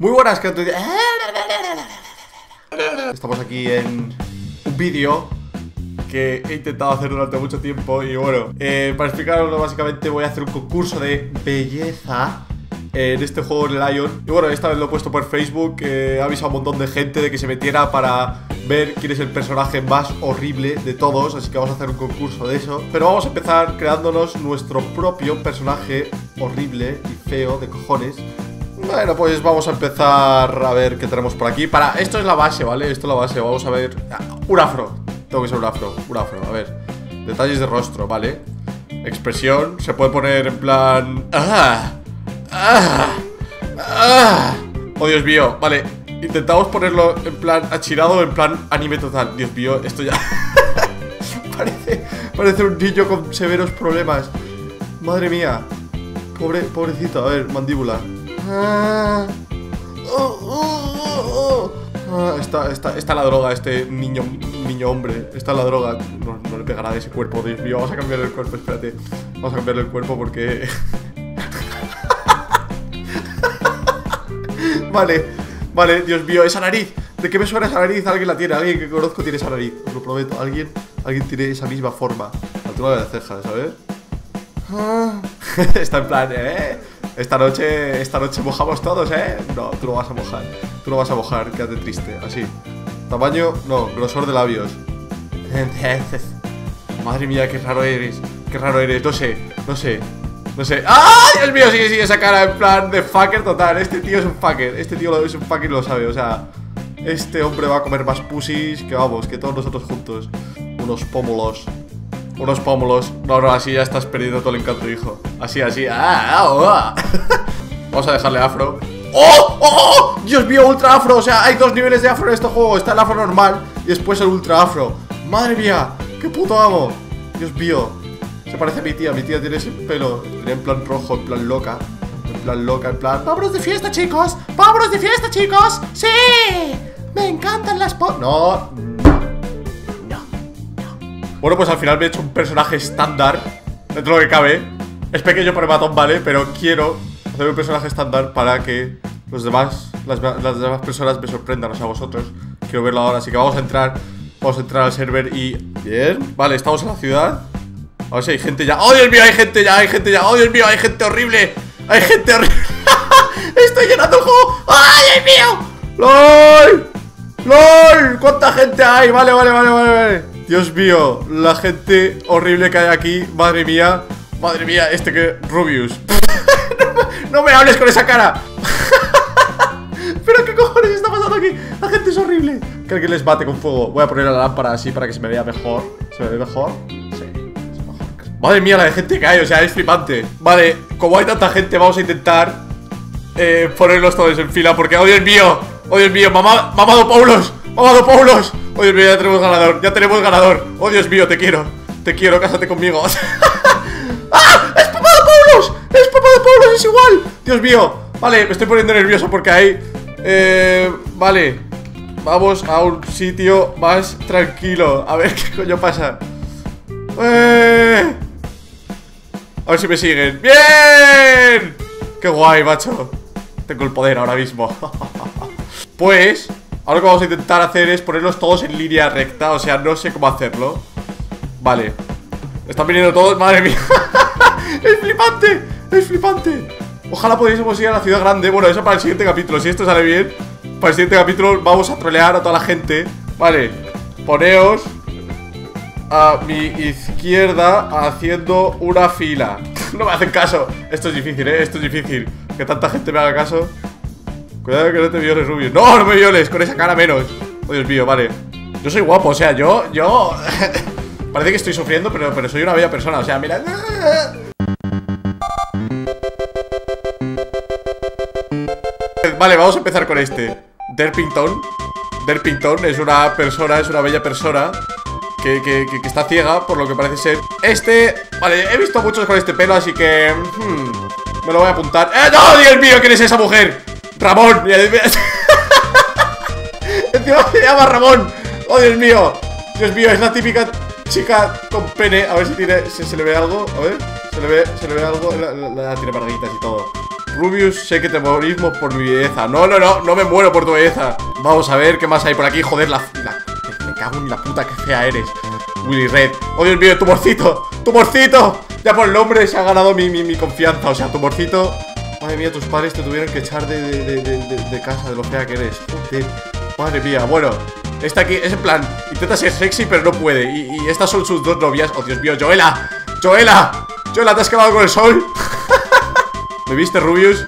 Muy buenas, que Estamos aquí en un vídeo que he intentado hacer durante mucho tiempo y bueno, eh, para explicaroslo básicamente voy a hacer un concurso de belleza en este juego en Lion. Y bueno, esta vez lo he puesto por Facebook, eh, ha avisado a un montón de gente de que se metiera para ver quién es el personaje más horrible de todos Así que vamos a hacer un concurso de eso. Pero vamos a empezar creándonos nuestro propio personaje horrible y feo de cojones bueno, pues vamos a empezar a ver qué tenemos por aquí. Para, esto es la base, ¿vale? Esto es la base, vamos a ver. Ah, Un afro, tengo que ser un afro, un afro, a ver. Detalles de rostro, ¿vale? Expresión, se puede poner en plan... ¡Ah! ¡Ah! ¡Ah! Oh, Dios mío, vale. Intentamos ponerlo en plan achirado En plan anime total. Dios mío, esto ya... parece, parece un niño con severos problemas. Madre mía. Pobre, pobrecito, a ver, mandíbula Ah, está, está, está, la droga, este niño, niño hombre. Está la droga. No, no, le pegará de ese cuerpo, Dios mío. Vamos a cambiarle el cuerpo, espérate. Vamos a cambiarle el cuerpo porque. vale, vale, Dios mío, esa nariz. ¿De qué me suena esa nariz? Alguien la tiene, alguien que conozco tiene esa nariz. Os lo prometo. Alguien, alguien tiene esa misma forma. Altura de las cejas, ¿sabes? Está en plan, ¿eh? Esta noche, esta noche mojamos todos, ¿eh? No, tú no vas a mojar. Tú no vas a mojar, quédate triste. Así. Tamaño, no, grosor de labios. Madre mía, qué raro eres. Qué raro eres. No sé, no sé. No sé. ¡Ah! Dios mío, sigue, sigue esa cara en plan de fucker total. Este tío es un fucker. Este tío es un fucker y lo sabe. O sea, este hombre va a comer más pussies que vamos, que todos nosotros juntos. Unos pómulos. Unos pómulos. No, no, así ya estás perdiendo todo el encanto, hijo. Así, así. ¡Ah! ah, oh, ah. Vamos a dejarle afro. ¡Oh! ¡Oh! ¡Oh! Dios mío, ultra afro. O sea, hay dos niveles de afro en este juego. Está el afro normal y después el ultra afro. Madre mía, qué puto amo. Dios mío. Se parece a mi tía. Mi tía tiene ese pelo. Tiene en plan rojo, en plan loca. En plan loca, en plan. ¡Vámonos de fiesta, chicos! ¡Vámonos de fiesta, chicos! ¡Sí! Me encantan las po. No, bueno, pues al final me he hecho un personaje estándar Dentro de lo que cabe Es pequeño por el matón, ¿vale? Pero quiero hacer un personaje estándar para que los demás, las, demás personas me sorprendan, o sea, vosotros Quiero verlo ahora, así que vamos a entrar Vamos a entrar al server y... Bien, vale, estamos en la ciudad A ver si hay gente ya ¡Oh, Dios mío, hay gente ya, hay gente ya! ¡Oh, Dios mío, hay gente horrible! ¡Hay gente horrible! ¡Estoy llenando el juego! ¡Ay, Dios mío! ¡LOL! ¡LOL! ¿Cuánta gente hay? Vale, vale, vale, vale, vale Dios mío, la gente horrible que hay aquí Madre mía, madre mía, este que... Rubius. No, me hables con esa cara. ¿Pero qué cojones está pasando aquí? La gente es horrible. Que alguien les bate con fuego. Voy a poner la lámpara así para que se me vea mejor. ¿Se me ve mejor? Sí, mejor. Madre mía, la gente que hay, o sea, es flipante. Vale, como hay tanta gente, vamos a intentar eh, Ponerlos todos en fila Porque, oh Dios mío, oh Dios mío Mamá, mamado Paulos, mamado Paulos Dios mío, ya tenemos ganador, ya tenemos ganador Oh Dios mío, te quiero, te quiero, cásate conmigo ¡Ah! ¡Es papá de Paulos! ¡Es papá de Paulos, es igual! Dios mío, vale, me estoy poniendo nervioso porque hay Eh, vale Vamos a un sitio más tranquilo A ver qué coño pasa eh. A ver si me siguen ¡Bien! ¡Qué guay, macho! Tengo el poder ahora mismo Pues Ahora lo que vamos a intentar hacer es ponerlos todos en línea recta O sea, no sé cómo hacerlo. Vale. Están viniendo todos, madre mía. ¡Es flipante! ¡Es flipante! Ojalá pudiésemos ir a la ciudad grande. Bueno, eso para el siguiente capítulo. Si esto sale bien Para el siguiente capítulo vamos a trolear a toda la gente. Vale. Poneos a mi izquierda haciendo una fila. No me hacen caso. Esto es difícil, ¿eh? Esto es difícil. Que tanta gente me haga caso Cuidado que no te violes, Rubio No, no me violes, con esa cara menos. Oh, Dios mío, vale. Yo soy guapo, o sea, yo, yo Parece que estoy sufriendo, pero, pero soy una bella persona O sea, mira. Vale, vamos a empezar con este. Derpington. Derpington es una persona, es una bella persona que, que, que, está ciega, por lo que parece ser. Este, vale, he visto muchos con este pelo, así que... Hmm, me lo voy a apuntar. ¡Eh, no, Dios mío! ¿Quién es esa mujer? Ramón Encima se llama Ramón Oh, Dios mío Dios mío, es la típica chica con pene A ver si tiene, si se le ve algo A ver, se le ve, se le ve algo la, tiene paraditas y todo Rubius, sé que te morimos por mi belleza. No, no, no, no me muero por tu belleza. Vamos a ver qué más hay por aquí. Joder, la. la- me cago en la puta que fea eres. Willy Red. Oh, Dios mío, tumorcito. ¡Tumorcito! Ya por el nombre se ha ganado mi, mi, mi confianza. O sea, tumorcito. Madre mía, tus padres te tuvieron que echar de, de, de, de- casa, de lo fea que eres. Madre mía, bueno. Esta aquí es en plan, intenta ser sexy, pero no puede. Y, estas son sus dos novias. Oh, Dios mío, Joela. Joela. Joela, ¿te has quedado con el sol? ¿Me viste, Rubius?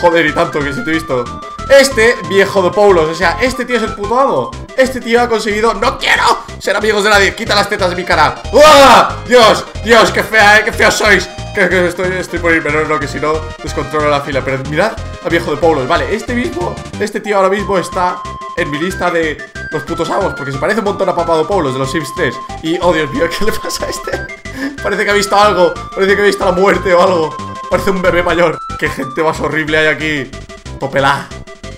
Joder, y tanto que si te he visto. Este viejo de Paulos, o sea, este tío es el puto amo. Este tío ha conseguido. ¡No quiero ser amigos de nadie! ¡Quita las tetas de mi cara! ¡Uah! ¡Dios! ¡Dios! ¡Qué fea, eh! ¡Qué feos sois! Que, estoy, estoy por irme, no, no, que si no descontrolo la fila. Pero mirad a viejo de Paulos, vale. Este mismo, este tío ahora mismo está en mi lista de los putos amos, porque se parece un montón a Papado Paulos de los Sims 3. Y, oh Dios mío, ¿qué le pasa a este? Parece que ha visto algo, parece que ha visto la muerte o algo. Parece un bebé mayor. Qué gente más horrible hay aquí. Topelá,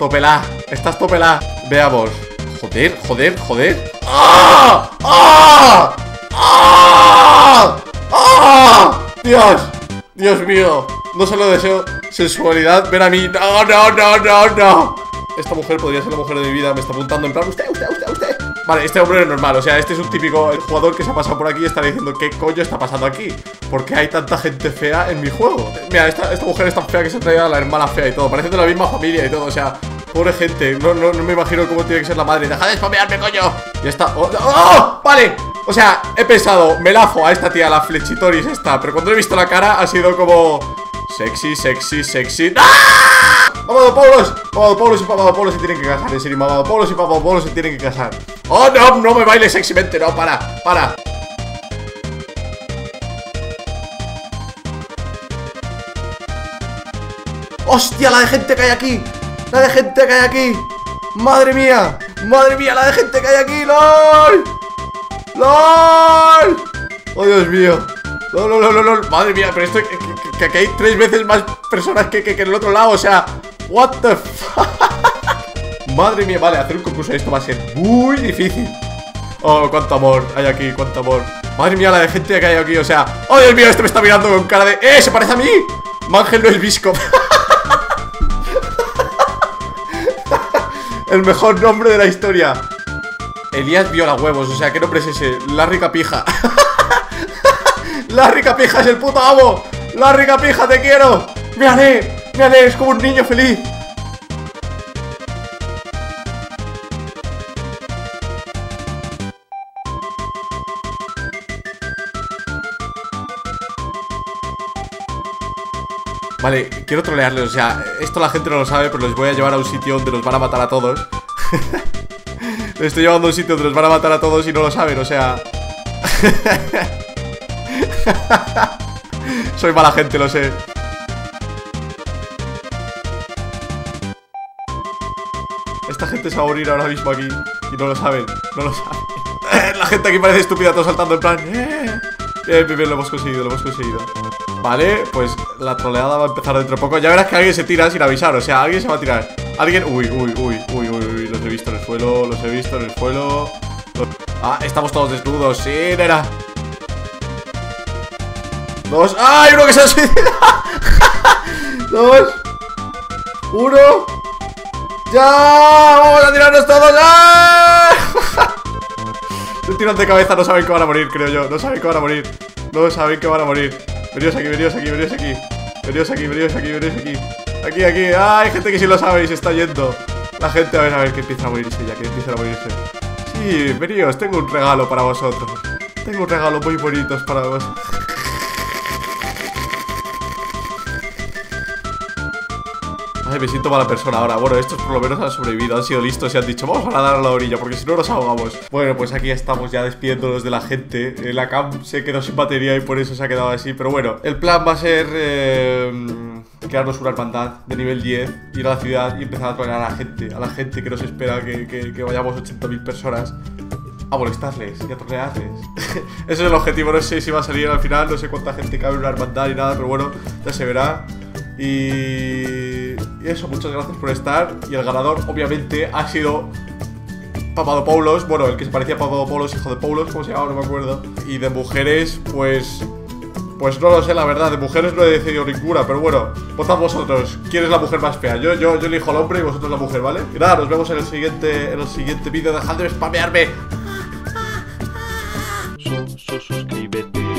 topelá, estás topelá. Veamos. Joder, joder, joder. ¡Ah! ¡Ah! ¡Ah! ¡Ah! Dios, Dios mío. No solo deseo sensualidad, ven a mí. No, no, no, no, no. Esta mujer podría ser la mujer de mi vida. Me está apuntando en plan, usted, usted, usted, usted. Vale, este hombre es normal. O sea, este es un típico jugador que se ha pasado por aquí y está diciendo, ¿qué coño está pasando aquí? ¿Por qué hay tanta gente fea en mi juego? Mira, esta, mujer es tan fea que se ha traído a la hermana fea y todo. Parecen de la misma familia y todo. O sea, pobre gente. No, no, no me imagino cómo tiene que ser la madre. ¡Deja de spamearme, coño! Y está. ¡Oh! ¡Oh! Vale. O sea, he pensado, me lajo a esta tía, la flechitoris esta. Pero cuando he visto la cara ha sido como. Sexy, sexy, sexy. ¡Ah! Mamado Paulos, Mamado Paulos y Paulos se tienen que casar, en serio, Mamado Paulos y Paulos se tienen que casar. ¡Oh, no! No me bailes sexymente, no, para, para. ¡Hostia, la de gente que hay aquí! ¡La de gente que hay aquí! ¡Madre mía! ¡Madre mía, la de gente que hay aquí! ¡LOL! ¡LOL! ¡Oh, Dios mío! ¡No, no, no, no, no! ¡Madre mía! Pero esto que, que- hay tres veces más personas que, que, en el otro lado, o sea... ¿What the fuck? Madre mía, vale, hacer un concurso de esto va a ser muy difícil. Oh, cuánto amor hay aquí, cuánto amor. Madre mía, la de gente que hay aquí, o sea. Oh, Dios mío, este me está mirando con cara de. ¡Eh! ¡Se parece a mí! Mangel no es Visco. El mejor nombre de la historia. Elías viola huevos, o sea, ¿qué nombre es ese? Larry Capija. Larry Capija es el puto amo. Larry Capija, te quiero. Mírale, mírale, es como un niño feliz. Vale, quiero trolearles, o sea, esto la gente no lo sabe, pero les voy a llevar a un sitio donde los van a matar a todos. les estoy llevando a un sitio donde los van a matar a todos y no lo saben, o sea... Soy mala gente, lo sé. Esta gente se va a morir ahora mismo aquí y no lo saben, no lo saben. La gente aquí parece estúpida, todo saltando en plan. "Eh". Bien, bien, lo hemos conseguido, lo hemos conseguido. Vale, pues la troleada va a empezar dentro de poco. Ya verás que alguien se tira sin avisar, o sea, alguien se va a tirar. Alguien. Uy, uy, uy, uy, uy, suelo, los he visto en el suelo. Los- Ah, estamos todos desnudos, sí, nena. Dos. ¡Ah! ¡Hay uno que se ha suicidado! Dos. Uno. ¡Ya! ¡Vamos a tirarnos todos! ¡Ah! Se tiran de cabeza, no saben que van a morir, creo yo. No saben que van a morir. No saben que van a morir. Veníos aquí, veníos aquí, veníos aquí. Veníos aquí, veníos aquí, veníos aquí. Aquí, aquí. ¡Ah! Hay gente que sí lo sabe y se está yendo. La gente, a ver, a ver, que empieza a morirse ya, que empieza a morirse. Sí, veníos, tengo un regalo para vosotros. Tengo un regalo muy bonito para vosotros. Ay, me siento mala persona ahora. Bueno, estos por lo menos han sobrevivido, han sido listos y han dicho, vamos a nadar a la orilla, porque si no nos ahogamos. Bueno, pues aquí estamos ya despidiéndonos de la gente. Eh, La cam se quedó sin batería y por eso se ha quedado así. Pero bueno, el plan va a ser eh, crearnos una hermandad de nivel 10, ir a la ciudad y empezar a trolear a la gente, a la gente que nos espera que, que, que vayamos 80.000 personas. A molestarles y a trolearles. Ese es el objetivo. No sé si va a salir al final, no sé cuánta gente cabe en una hermandad y nada, pero bueno, ya se verá. Y, y eso, muchas gracias por estar. Y el ganador, obviamente, ha sido Papadopoulos. Bueno, el que se parecía a Papadopoulos, hijo de Paulos, como se llama, no me acuerdo. Y de mujeres, pues. Pues no lo sé, la verdad, de mujeres no he decidido ninguna, pero bueno, votad vosotros. ¿Quién es la mujer más fea? Yo, yo, yo elijo al hombre y vosotros la mujer, ¿vale? Y nada, nos vemos en el siguiente, en el siguiente vídeo. Dejad de spamearme. Suscríbete